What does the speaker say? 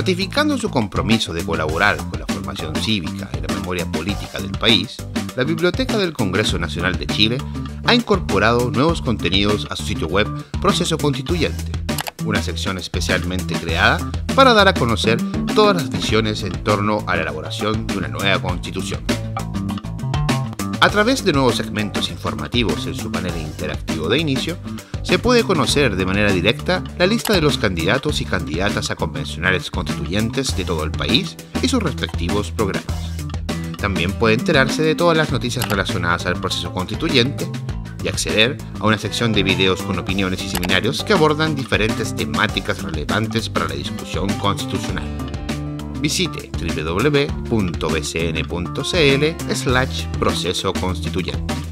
Ratificando su compromiso de colaborar con la formación cívica y la memoria política del país, la Biblioteca del Congreso Nacional de Chile ha incorporado nuevos contenidos a su sitio web Proceso Constituyente, una sección especialmente creada para dar a conocer todas las visiones en torno a la elaboración de una nueva constitución. A través de nuevos segmentos informativos en su panel interactivo de inicio, se puede conocer de manera directa la lista de los candidatos y candidatas a convencionales constituyentes de todo el país y sus respectivos programas. También puede enterarse de todas las noticias relacionadas al proceso constituyente y acceder a una sección de videos con opiniones y seminarios que abordan diferentes temáticas relevantes para la discusión constitucional visite www.bcn.cl slash proceso constituyente.